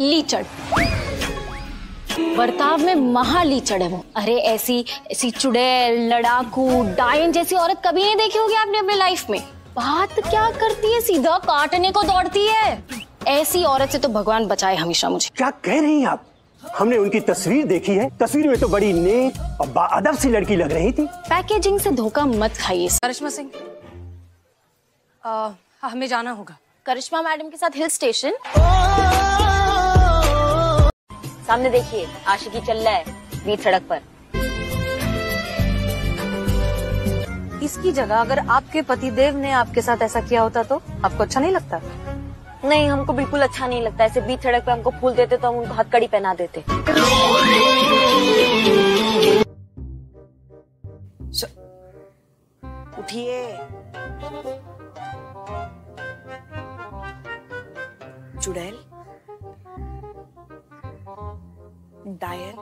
लीचड़। बर्ताव में महा लीचड़ है वो। अरे ऐसी ऐसी चुड़ैल लड़ाकू डायन जैसी औरत कभी नहीं देखी होगी आपने अपने लाइफ में। बात क्या करती है सीधा? काटने को दौड़ती है। ऐसी औरत से तो भगवान बचाए हमेशा मुझे। क्या कह रही हैं आप? हमने उनकी तस्वीर देखी है। तस्वीर में तो बड़ी नेक और बाअदब सी लड़की लग रही थी। पैकेजिंग से धोखा मत खाइए। करिश्मा सिंह हमें जाना होगा। करिश्मा मैडम के साथ हिल स्टेशन? सामने देखिए आशिकी चल रहा है बीच सड़क पर। इसकी जगह अगर आपके पति देव ने आपके साथ ऐसा किया होता तो आपको अच्छा नहीं लगता? नहीं हमको बिल्कुल अच्छा नहीं लगता। ऐसे बीच सड़क पे हमको फूल देते तो हम उनको हथकड़ी पहना देते। उठिए। चुड़ैल? Dial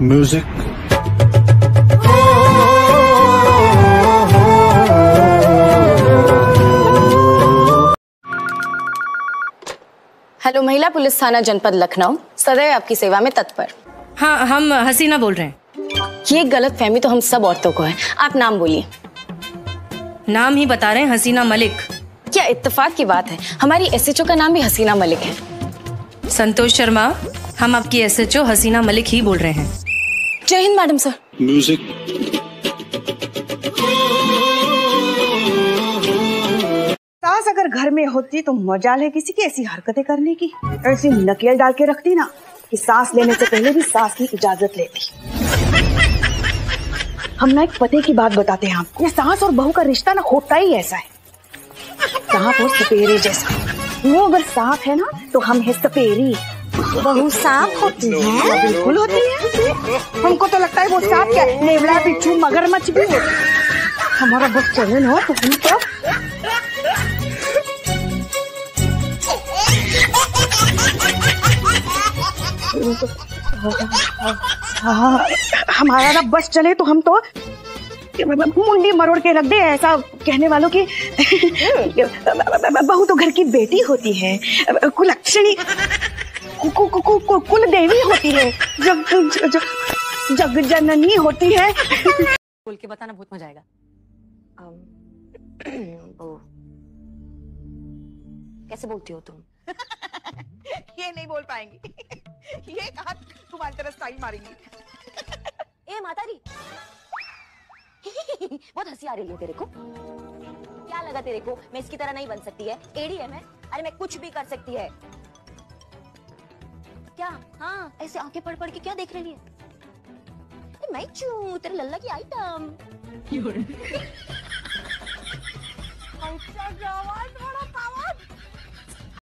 music. हेलो महिला पुलिस थाना जनपद लखनऊ सदैव आपकी सेवा में तत्पर? हाँ हम हसीना बोल रहे हैं। ये गलत फहमी तो हम सब औरतों को है। आप नाम बोलिए। नाम ही बता रहे हैं हसीना मलिक। क्या इत्तेफाक की बात है? हमारी एसएचओ का नाम भी हसीना मलिक है। संतोष शर्मा हम आपकी एसएचओ हसीना मलिक ही बोल रहे हैं। जय हिंद मैडम सर। music सास अगर घर में होती तो मजाल है किसी की ऐसी हरकतें करने की। ऐसी नकेल डाल के रखती ना कि सांस लेने से पहले भी सास की इजाज़त लेती। हम ना एक पते की बात बताते हैं आपको। ये सास और बहू का रिश्ता ना होता ही ऐसा है। सांप और सपेरे जैसा वो अगर सांप है ना तो हम है सपेरी बहू सांप होती है बिल्कुल होती है हमको तो लगता है वो सांप क्या नेवला बिच्छू मगरमच्छ भी होती है हमारा बस चले ना तो हम तो हाँ, हमारा ना बस चले तो हम तो मुंडी मरोड़ के रख दे ऐसा कहने वालों की। बहू तो घर की बेटी होती है। कुलक्षणी कु, कु, कु, कु, कु, कुल देवी होती है। जग जग, जग जननी होती है। बोल के बताना बहुत मज़ा आएगा। कैसे बोलती हो तुम? ये नहीं बोल पाएँगी। ये कहा तुम्हारी तरह स्टाइल मारेंगी? ए मातारी। बहुत हँसी आ रही है तेरे को। क्या लगा तेरे को? मैं इसकी तरह नहीं बन सकती है। एडीएम है? अरे मैं कुछ भी कर सकती है। क्या? हाँ ऐसे आँखें पढ़ पढ़ के क्या देख रही है? मैं चू, तेरे लल्ला की आइटम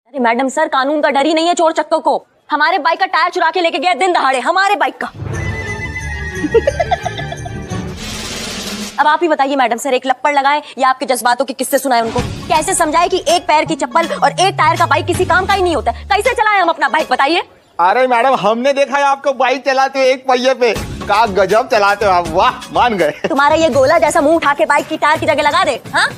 अरे मैडम सर, कानून का डर ही नहीं है चोर चक्कों को। हमारे बाइक का टायर चुरा के लेके गया, दिन दहाड़े, हमारे बाइक का। अब आप ही बताइए मैडम सर एक लप्पड़ लगाए या आपके जज्बातों के किस्से सुनाए उनको? कैसे समझाए कि एक पैर की चप्पल और एक टायर का बाइक किसी काम का ही नहीं होता? कैसे चलाए हम अपना बाइक बताइए? अरे मैडम हमने देखा है आपको बाइक चलाते हुए एक पहिए पे। का गजब चलाते हो आप वाह मान गए। तुम्हारा ये गोला जैसा मुँह उठा के बाइक की टायर की जगह लगा दे हाँ?